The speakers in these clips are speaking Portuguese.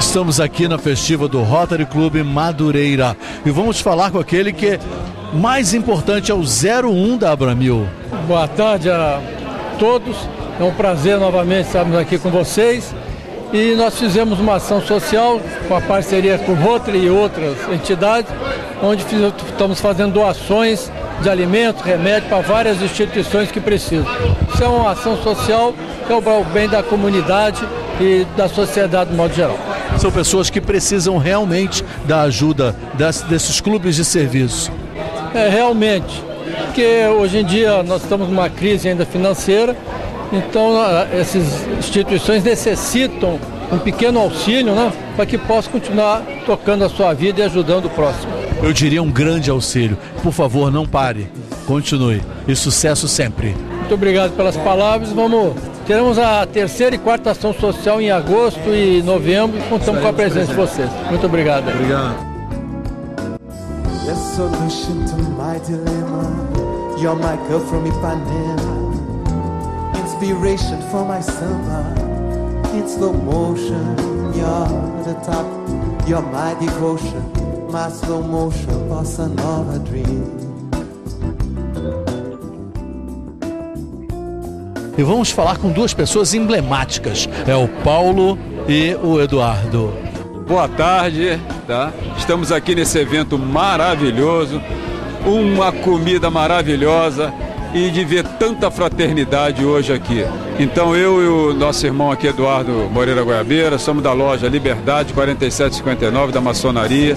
Estamos aqui na festiva do Rotary Club Madureira e vamos falar com aquele que é mais importante é o 01 da Abramil. Boa tarde a todos. É um prazer novamente estarmos aqui com vocês. E nós fizemos uma ação social com a parceria com o Rotary e outras entidades, onde estamos fazendo doações de alimentos, remédios para várias instituições que precisam. Isso é uma ação social que é o bem da comunidade e da sociedade de modo geral. São pessoas que precisam realmente da ajuda desses clubes de serviço. É, realmente. Porque hoje em dia nós estamos numa crise ainda financeira, então essas instituições necessitam um pequeno auxílio né, para que possa continuar tocando a sua vida e ajudando o próximo. Eu diria um grande auxílio. Por favor, não pare. Continue. E sucesso sempre. Muito obrigado pelas palavras. Vamos. Teremos a terceira e quarta ação social em agosto e novembro e contamos com a presença de vocês. Muito obrigado. Obrigado. The solution to my dilemma. You're my girl from Ipanema. Inspiration for my summer. In slow motion, you're the top. You're my devotion. My slow motion, bossa nova dream. E vamos falar com duas pessoas emblemáticas. É o Paulo e o Eduardo. Boa tarde, tá? Estamos aqui nesse evento maravilhoso, uma comida maravilhosa e de ver tanta fraternidade hoje aqui. Então eu e o nosso irmão aqui, Eduardo Moreira Goiabeira, somos da loja Liberdade 4759 da maçonaria,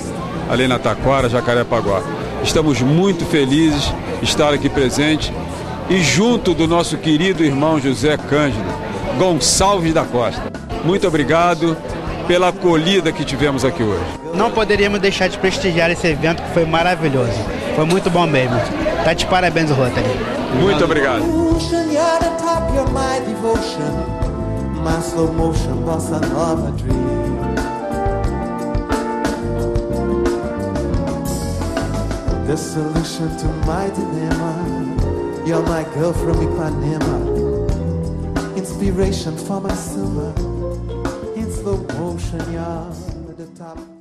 ali na Taquara, Jacarepaguá. Estamos muito felizes de estar aqui presente e junto do nosso querido irmão José Cândido Gonçalves da Costa. Muito obrigado pela acolhida que tivemos aqui hoje. Não poderíamos deixar de prestigiar esse evento que foi maravilhoso. Foi muito bom mesmo. Tá de parabéns, Rotary. Muito obrigado. The solution to my dilemma. You're my girl from Ipanema. Inspiration for my summer. In slow motion, yeah.